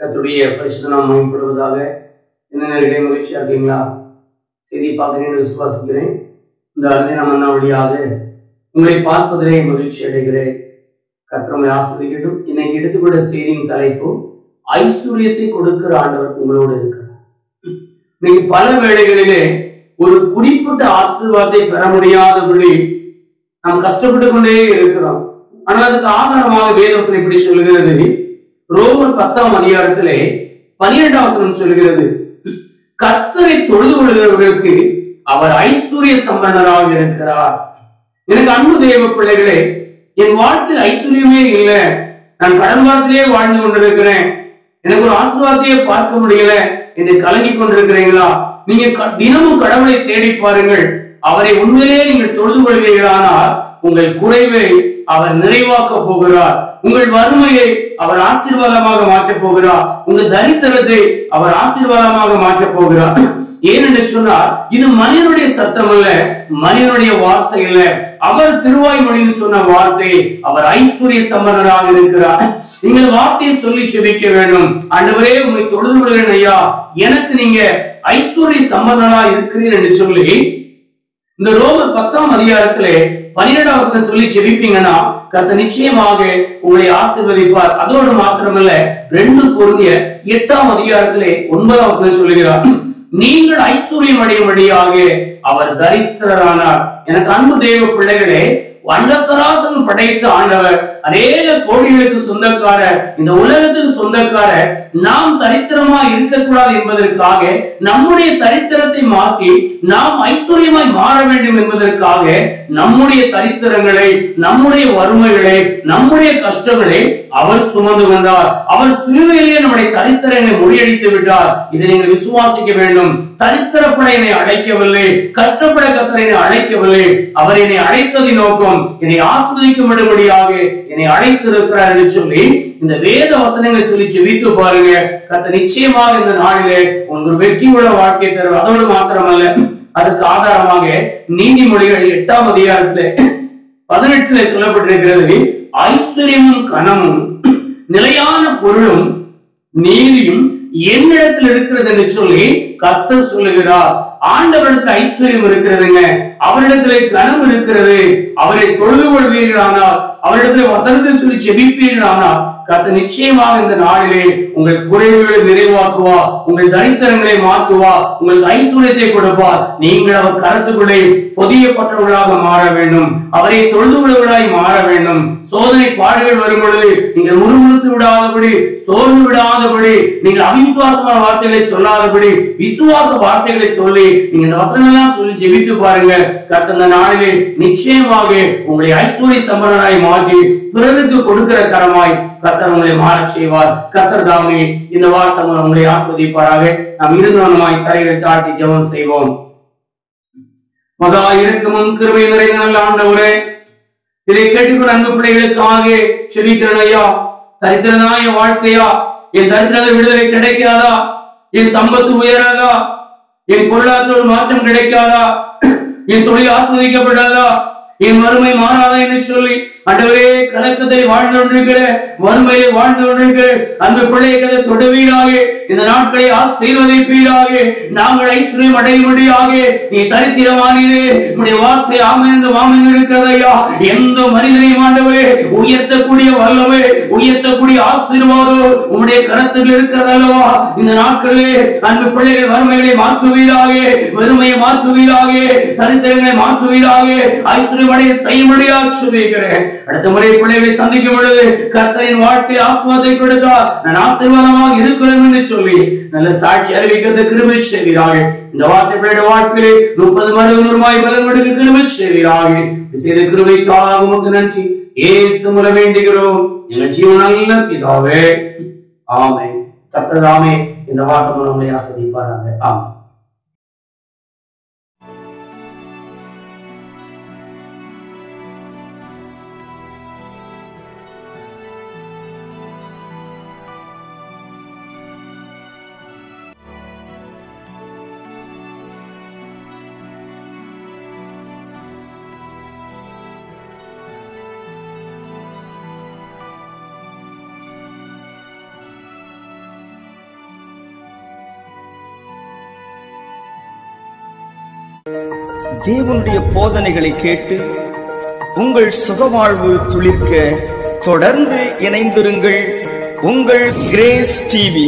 கத்துடைய பரிசுத்த நாம் மகிமைப்படுவதாக என்ன நேரடியாக மகிழ்ச்சியா இருக்கீங்களா? செய்தி பார்க்கிறேன் விசுவாசிக்கிறேன். இந்த அனுதினம் அண்ணா வழியாக உங்களை பார்ப்பதிலே மகிழ்ச்சி அடைகிறேன். கத்திரமை ஆஸ்வதிக்கட்டும் இன்னைக்கு எடுத்துக்கொண்ட செய்தியின் தலைப்பு ஐஸ்வர்யத்தை கொடுக்கிற ஆண்டவர் உங்களோடு இருக்கிறார். இன்னைக்கு பல வேளைகளிலே ஒரு குறிப்பிட்ட ஆசீர்வாதத்தை பெற முடியாதபடி நாம் கஷ்டப்பட்டு கொண்டே இருக்கிறோம். ஆனால் அதுக்கு ஆதாரமாக வேதத்தில் இப்படி சொல்லுகிறது. ரோமன் பத்தாம் அதிகாரத்திலே பனிரெண்டாம் சொல்கிறது கத்தரை தொழுது கொள்கிறவர்களுக்கு அவர் ஐஸ்வர்ய சம்பந்தராக இருக்கிறார். எனக்கு அன்பு தேவ பிள்ளைகளே என் வாழ்க்கையில் ஐஸ்வர்யமே இல்லை. நான் கடன் வாரத்திலேயே வாழ்ந்து கொண்டிருக்கிறேன். எனக்கு ஒரு ஆசீர்வாதத்தையே பார்க்க முடியல. என்று கலங்கி கொண்டிருக்கிறீங்களா? நீங்க க- தினமும் கடவுளை தேடி பாருங்கள். அவரை உண்மையிலே நீங்கள் தொழுது கொள்வீர்களானால் உங்கள் குறைவை அவர் நிறைவாக்க போகிறார். உங்கள் வறுமையை அவர் ஆசீர்வாதமாக மாற்றப் போகிறார் உங்க தரித்திரத்தை அவர் ஆசீர்வாதமாக மாற்றப் போகிறார். ஏனென்று சொன்னால் இது மனிதனுடைய சத்தம் அல்ல மனிதனுடைய வார்த்தை இல்ல அவர் திருவாய் மொழியில் சொன்ன வார்த்தை அவர் ஐஸ்வர்ய சம்பந்தராக இருக்கிறார். நீங்கள் வார்த்தையை சொல்லி செபிக்க வேண்டும். ஆண்டவரே உங்களை தொழுது கொள்கிறேன் ஐயா. எனக்கு நீங்க ஐஸ்வர்ய சம்பந்தனா இருக்கிறீர்கள் என்று சொல்லி இந்த ரோமர் பத்தாம் அதிகாரத்திலே பன்னிரெண்டாம் வசனம் சொல்லி செபிப்பீங்கன்னா கத்த நிச்சயமாக உங்களை ஆசிர்வதிப்பார். அதோடு மாத்திரமல்ல ரெண்டு பொருந்திய எட்டாம் அதிகாரத்திலே ஒன்பதாம் வசனம் சொல்லுகிறார் நீங்கள் ஐஸ்வர்யம் அடையும்படியாக அவர் தரித்திரரானார். எனக்கு அன்பு தேவ பிள்ளைகளே அண்டசராசன் படைத்த ஆண்டவர். அநேக கோடிகளுக்கு சொந்தக்கார இந்த உலகத்துக்கு சொந்தக்கார நாம் தரித்திரமா இருக்கக்கூடாது என்பதற்காக நம்முடைய தரித்திரத்தை மாற்றி நாம் ஐஸ்வர்யமாய் மாற வேண்டும் என்பதற்காக நம்முடைய தரித்திரங்களை நம்முடைய வறுமைகளை நம்முடைய கஷ்டங்களை அவர் சுமந்து வந்தார். அவர் சிலுவையிலேயே நம்முடைய தரித்திரங்களை முறியடித்து விட்டார். இதை நீங்கள் விசுவாசிக்க வேண்டும். தரித்திரப்பட என்னை அழைக்கவில்லை. கஷ்டப்பட கத்தரை அழைக்கவில்லை. அவர் என்னை அழைத்ததின் நோக்கம். என்னை ஆஸ்வதிக்கும்படியாக என்னை அழைத்திருக்கிறார் என்று சொல்லி இந்த வேத வசனங்களை சொல்லி செவித்து பாருங்க. கத்த நிச்சயமாக இந்த நாளிலே உங்களுக்கு வெற்றியுள்ள வாழ்க்கை தரும் அதோடு மாத்திரமல்ல அதுக்கு ஆதாரமாக நீதிமொழிகள் எட்டாம் அதிகாரத்துல பதினெட்டுல சொல்லப்பட்டிருக்கிறது ஐஸ்வர்யமும் கனமும் நிலையான பொருளும் நீதியும் என்னிடத்தில் இருக்கிறது என்று சொல்லி கத்த சொல்லுகிறார். ஆண்டவனுக்கு ஐஸ்வர்யம் இருக்கிறதுங்க. அவரிடத்திலே கனம் இருக்கிறது. அவரை தொழுது கொள்வீர்களானால் அவரிடத்திலே வசனத்தை சொல்லி செபிப்பீர்களானால் கத்த நிச்சயமாக இந்த நாளிலே உங்கள் குறைவுகளை நிறைவாக்குவா உங்கள் தரித்திரங்களை மாற்றுவா உங்கள் ஐஸ்வர்யத்தை கொடுப்பார். நீங்கள் அவர் கருத்துக்குள்ளே பொதியப்பட்டவர்களாக மாற வேண்டும். அவரை தொழுது கொள்வர்களாய் மாற வேண்டும். சோதனை பாடுகள் வரும் பொழுது நீங்கள் முறுமுறுத்து விடாதபடி சோர்ந்து சொல்லி நீங்கள் அவிசுவாசமான வார்த்தைகளை சொல்லாதபடி விசுவாச வார்த்தைகளை சொல்லி நீங்க இந்த வசனங்கள்லாம் சொல்லி ஜெபித்து பாருங்க கத்தந்த நாளிலே நிச்சயமாக உங்களை ஐஸ்வர்ய சம்பரனாய் மாற்றி பிறருக்கு கொடுக்கிற கரமாய் கத்தர் உங்களை மாறச் செய்வார். கத்தர் தாமே இந்த வார்த்தை உங்களை ஆஸ்வதிப்பாராக. நாம் இருந்தவனமாய் தரையில் தாட்டி ஜெபம் செய்வோம். மகா இறக்கமும் கிருமை நிறைந்த நல்ல ஆண்டவரே இதை கேட்டுக்கொண்ட அன்பு பிள்ளைகளுக்காக செபிக்கிறேன் ஐயா. தரித்திரனா வாழ்க்கையா என் தரித்திரத விடுதலை கிடைக்காதா? என் சம்பத்து உயராதா? என் பொருளாதார மாற்றம் கிடைக்காதா? என் தொழில் ஆஸ்வதிக்கப்படாதா என் வறுமை மாறாதா என்று சொல்லி அடவே கலக்கத்தை வாழ்ந்து கொண்டிருக்கிற வறுமையை வாழ்ந்து கொண்டிருக்கிற அந்த பிள்ளையை கதை தொடுவீராக இந்த நாட்களை ஆசீர்வதிப்பீராக நாங்கள் ஐஸ்வர்யம் அடையும்படியாக நீ தரித்திரமானே உடைய வார்த்தை ஆமென்று மாமென்று இருக்கிறதையா எந்த மனிதனையும் ஆண்டவே உயர்த்தக்கூடிய வல்லவே உயர்த்தக்கூடிய ஆசீர்வாதம் உம்முடைய கரத்தில் இருக்கிறதல்லவா. இந்த நாட்களிலே அன்பு பிள்ளைகள் வறுமைகளை மாற்றுவீராக வறுமையை மாற்றுவீராக தரித்திரங்களை மாற்றுவீராக ஐஸ்வர்யமடைய செய்யும்படியா சொல்லியிருக்கிறேன் அடுத்த முறை பிள்ளைகளை சந்திக்கும் பொழுது கர்த்தரின் வாழ்க்கை ஆஸ்வாதை கொடுத்தார். நான் ஆசீர்வாதமாக இருக்கிறேன் என்று சொல்லி நல்ல சாட்சி அறிவிக்கிறது கிருமை செய்கிறார்கள். இந்த வார்த்தை பிள்ளைய வாழ்க்கையிலே முப்பது மடங்கு நூறுமாய் பலன் கொடுக்க கிருமை செய்கிறார்கள். செய்த கிருமைக்காக உமக்கு நன்றி. ஏசு முறை வேண்டுகிறோம். எங்கள் ஜீவன் நல்ல பிதாவே. ஆமை கர்த்ததாமே இந்த வார்த்தை மூலம் ஆசிரியப்பாராங்க ஆமை தேவனுடைய போதனைகளை கேட்டு உங்கள் சுகவாழ்வு துளிர்க்க தொடர்ந்து இணைந்திருங்கள். உங்கள் கிரேஸ் டிவி.